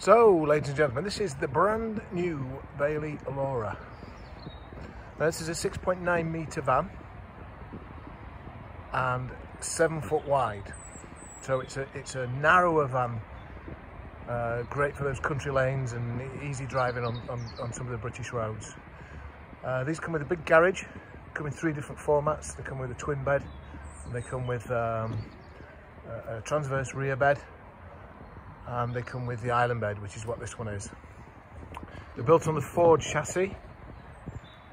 So, ladies and gentlemen, this is the brand new Bailey Alora. Now, this is a 6.9 metre van and seven foot wide. So it's a it's a narrower van, uh, great for those country lanes and easy driving on, on, on some of the British roads. Uh, these come with a big garage, come in three different formats. They come with a twin bed, and they come with um, a, a transverse rear bed, and they come with the island bed, which is what this one is. They're built on the Ford chassis.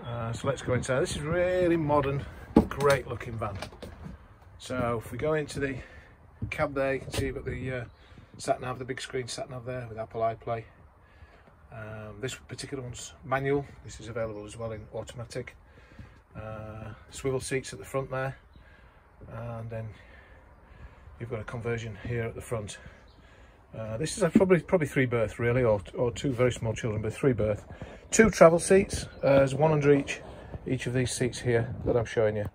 Uh, so let's go inside. This is really modern, great looking van. So if we go into the cab there, you can see you've got the uh, sat nav, the big screen sat nav there with Apple iPlay. Um, this particular one's manual. This is available as well in automatic. Uh, swivel seats at the front there, and then you've got a conversion here at the front. Uh, this is a probably probably three berth really, or, or two very small children, but three berth. Two travel seats. Uh, there's one under each each of these seats here that I'm showing you.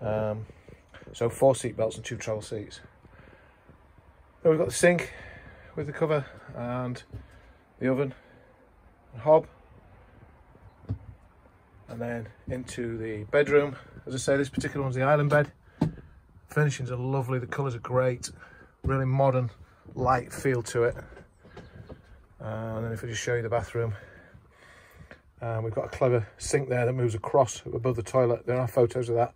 Um, so four seat belts and two travel seats. Then we've got the sink with the cover and the oven and hob. And then into the bedroom. As I say, this particular one's the island bed. Furnishings are lovely, the colours are great, really modern, light feel to it. Uh, and then if I just show you the bathroom, uh, we've got a clever sink there that moves across above the toilet. There are photos of that.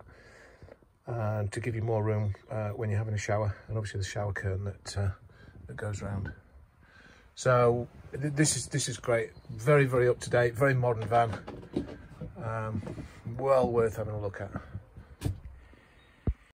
And to give you more room uh, when you're having a shower. And obviously the shower curtain that, uh, that goes round. So th this is this is great. Very, very up to date, very modern van. Um, well worth having a look at.